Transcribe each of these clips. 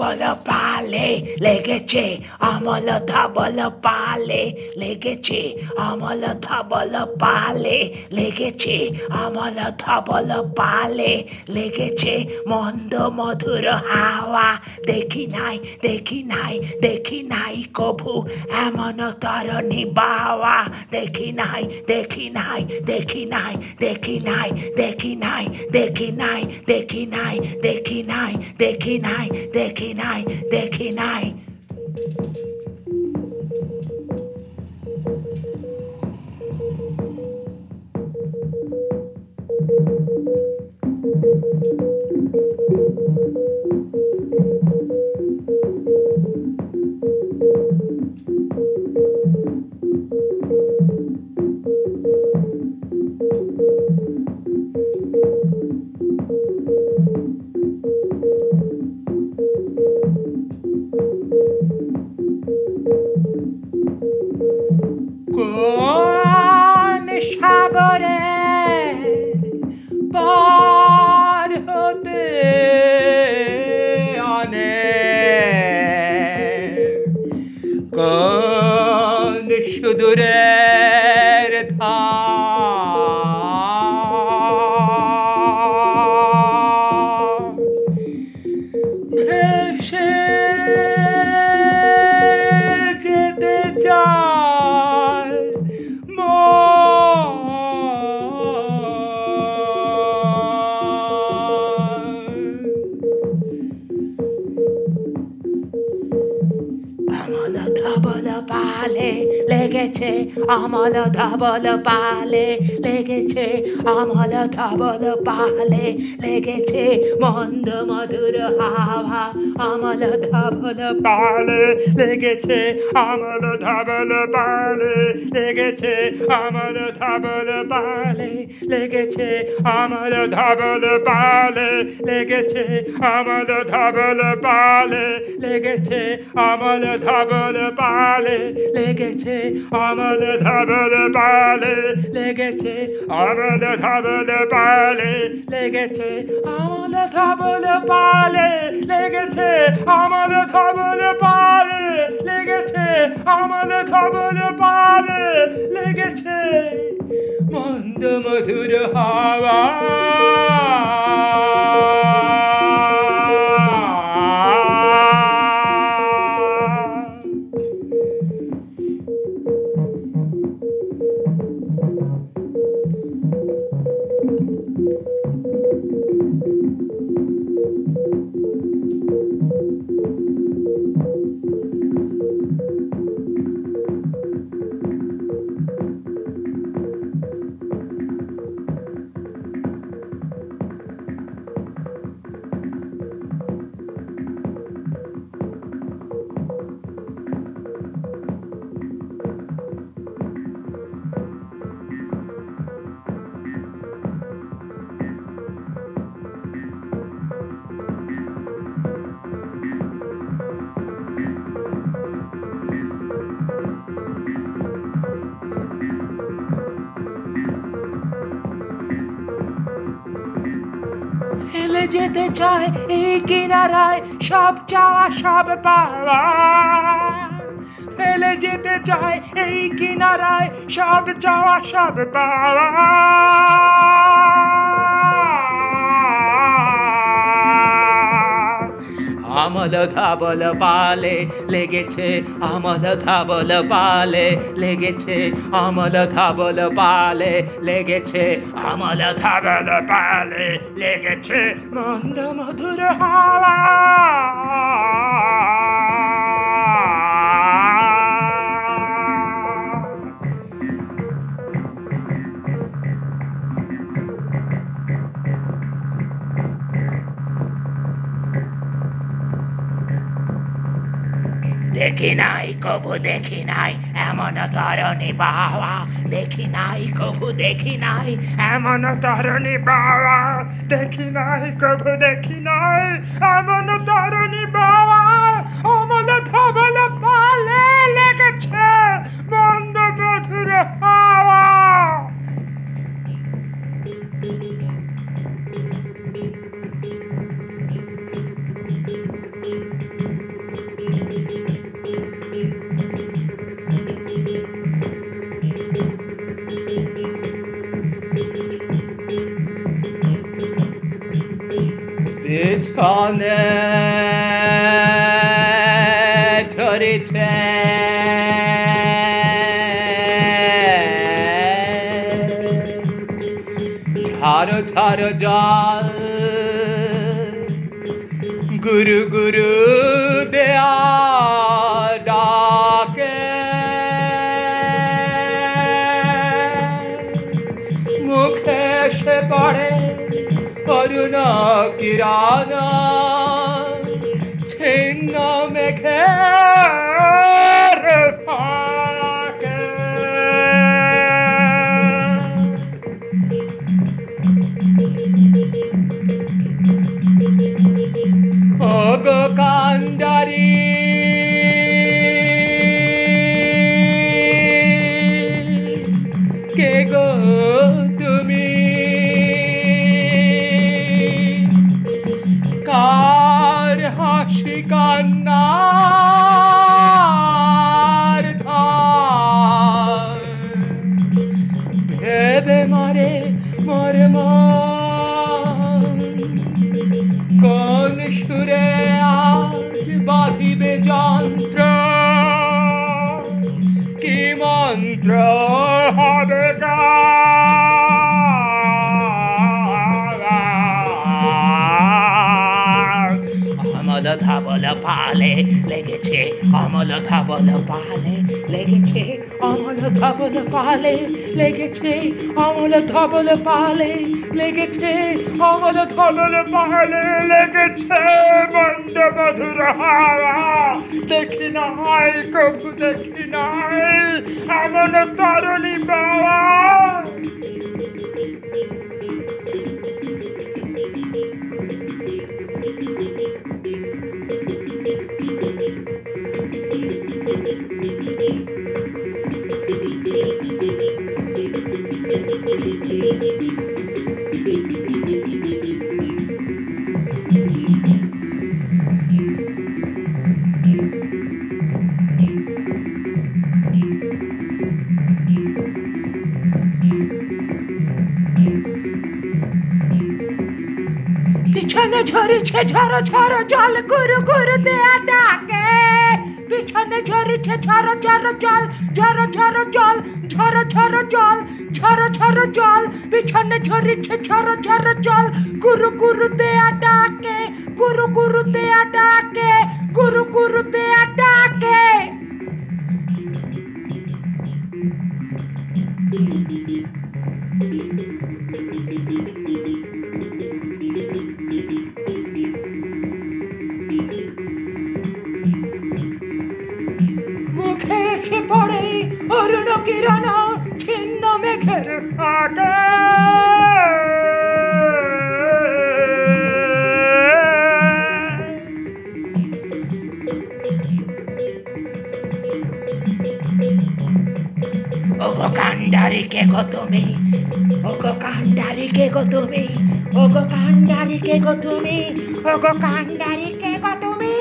Pala পালে লেগেছে আমল ধবল পালে লেগেছে আমল ধবল পালে লেগেছে আমল ধবল পালে লেগেছে মন্দ মধুর হাওয়া দেখি নাই দেখি নাই দেখি নাই কভু এমন তরণী বাওয়া দেখি নাই দেখি নাই দেখি নাই দেখি নাই দেখি নাই দেখি নাই দেখি নাই দেখি নাই দেখি নাই দেখি নাই দেখি Kenai. kudret ha. আমল ধবল পালে লেগেছে, আমল ধবল পালে লেগেছে, মন্দ মধুর হাওয়া আমল ধবল পালে লেগেছে, আমল ধবল পালে লেগেছে, আমল ধবল পালে লেগেছে, আমল ধবল পালে লেগেছে, আমল ধবল পালে লেগেছে, আমল ধবল পালে লেগেছে, আমল ধবল পালে লেগেছে, আমল ধবল পালে লেগেছে, আমল ধবল পালে লেগেছে, আমল ধবল পালে লেগেছে, আমল ধবল পালে লেগেছে। মন্দ মধুর হাওয়া। যেতে চায় এই কিনারায়, সব চাওয়া, সব পাওয়া। ফেলে যেতে চায় এই কিনারায়, সব চাওয়া, সব পাওয়া। আমল ধাবল পালে লেগেছে, আমল ধাবল পালে লেগেছে, আমল ধাবল পালে লেগেছে, আমল ধাবল পালে লেগেছে, মন্দ মধুর হাওয়া। দেখি নাই, কবু দেখি নাই, এমন তরণী বাবা, দেখি নাই, কবু দেখি নাই, এমন তরণী বাবা, দেখি নাই, কবু দেখি নাই, এমন তরণী বাবা। পেছনে ঝরেছে ঝাড়ো ঝাড়ো জল গুরু গুরু দেয়া ডাকে। মুখে সে পড়ে 어른아 길 안아 진놈의 개를 봐 অমল ধাবল পালে লেগেছে অমল ধাবল পালে লেগেছে অমল ধাবল পালে লেগেছে অমল ধাবল পালে লেগেছে অমল ধাবল পাহাড়ে লেগেছে। বন্ধ মধুর দেখি নাই, কবু দেখি নাই এমন তরণী বাবা ঝড় ঝড় জল, গুরু গুরু দেয়া ডাকে। পিছনে ঝরিছে ঝড় ঝড় জল ঝড় ঝড় জল ঝড় ঝড় জল ঝড় ঝড় জল। পিছনে ঝরিছে ঝড় ঝড় জল, গুরু গুরু দেয়া ডাকে, গুরু গুরু দেয়া ডাকে, গুরু গুরু দেয়া ডাকে। ওগো কান্ডারি, কে গো তুমি? ওগো কান্ডারি, কে গো তুমি? ওগো কান্ডারি, কে গো তুমি? ওগো কান্ডারি, কে গো তুমি?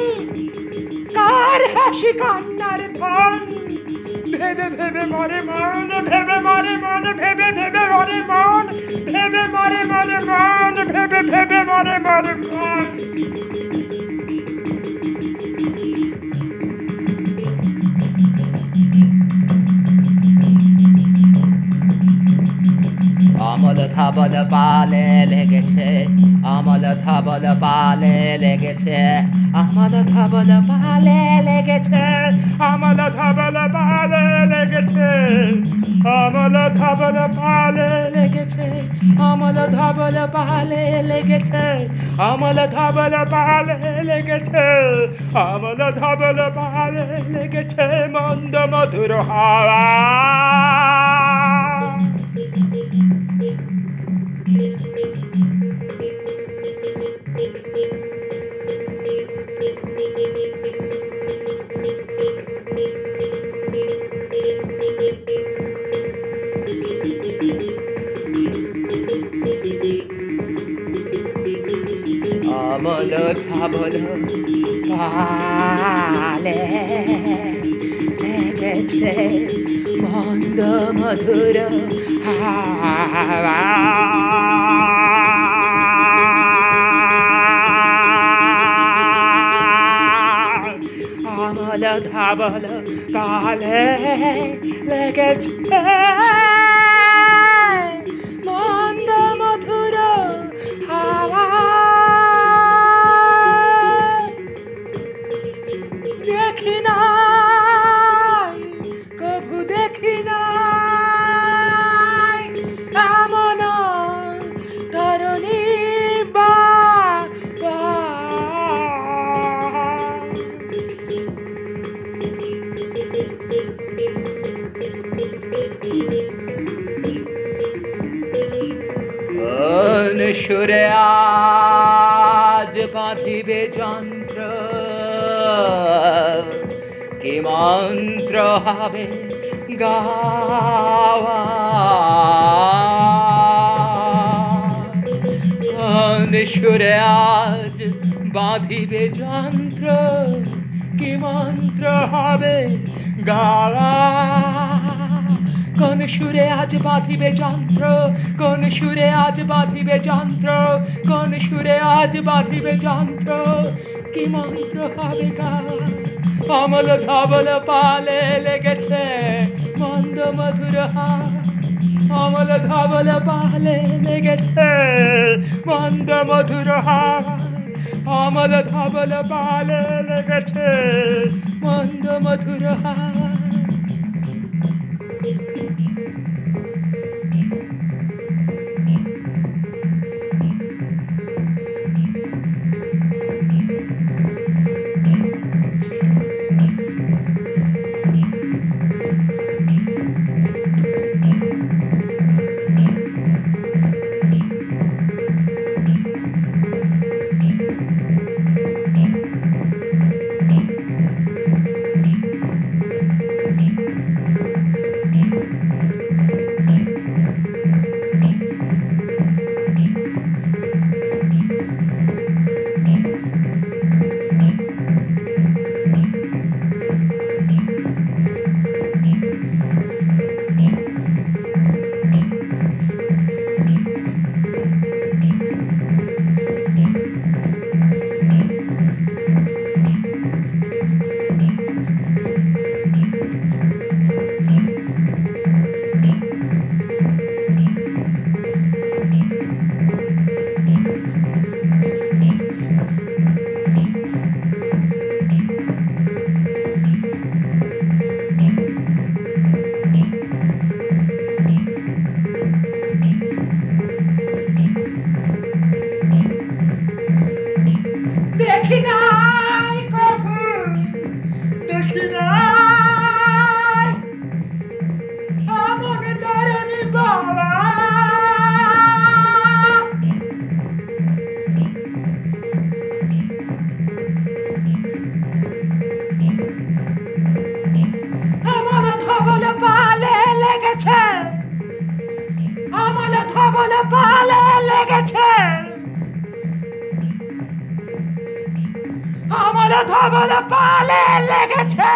কার হাসি কান্নার ধন ভেবে ভেবে মরে মন ভেবে মরে মন, ভেবে ভেবে মরে মন, ভেবে মরে মরে মন, ভেবে ভেবে মরে মরে মন। অমল ধবল পালে লেগেছে, অমল ধবল পালে লেগেছে। অমল ধবল পালে লেগেছে। আমল ধবল পালে লেগেছে। আমল ধবল পালে লেগেছে। আমল ধবল পালে লেগেছে। আমল ধবল পালে লেগেছে। আমল ধবল পালে লেগেছে। মন্দ মধুর হাওয়া। অমল ধবল পালে লেগেছে মন্দ মধুর হাওয়া অমল ধবল কালে লেগেছে দেখি মন্ত্র হবে গাওয়া। সুরে আজ বাঁধিবে যন্ত্র? কি মন্ত্র হবে গাওয়া? কোন সুরে আজ বাঁধিবে যন্ত্র? কোন সুরে আজ বাঁধিবে যন্ত্র? কোন সুরে আজ বাঁধিবে যন্ত্র? কি মন্ত্র হবে গা অমল ধবল পালে লেগেছে মন্দ মধুর হাত অমল ধবল পালে লেগেছে মন্দ মধুর হাত অমল ধবল পালে লেগেছে Recognize. আমল ধবল পালে লেগেছে।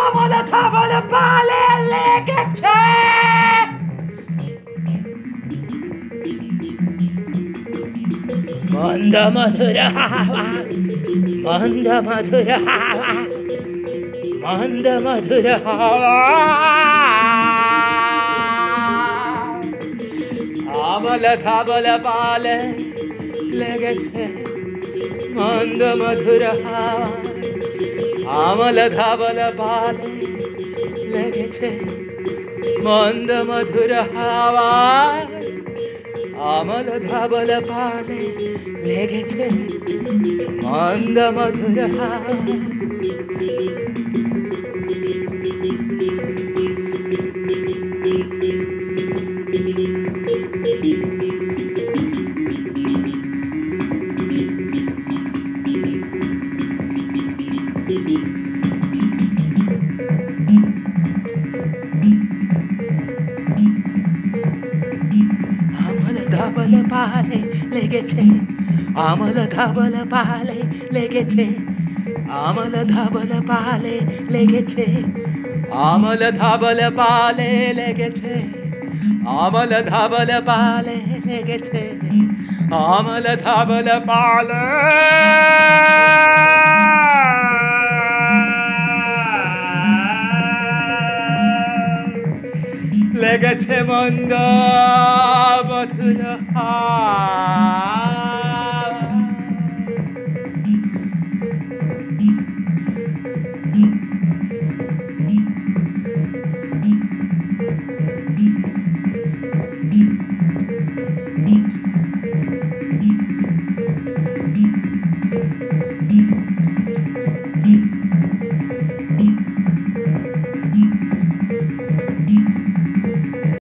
আমল ধবল পালে লেগেছে। মন্দ মধুর মন্দ মধুর মন্দ মধুর আমল ধাবল পালে লেগেছে। মন্দ মধুর হাওয়া আমল ধাবল পালে লেগেছে। মন্দ মধুর হাওয়া আমল ধাবল পালে লেগেছে। মন্দ মধুর হাওয়া ধাবল পালে লেগেছে, আমল ধাবল পালে লেগেছে, আমল ধাবল পালে লেগেছে, আমল ধাবল পালে লেগেছে, আমল ধাবল পালে লেগেছে, আমল ধাবল পালে লেগেছে মন্দ মধুর হাওয়া।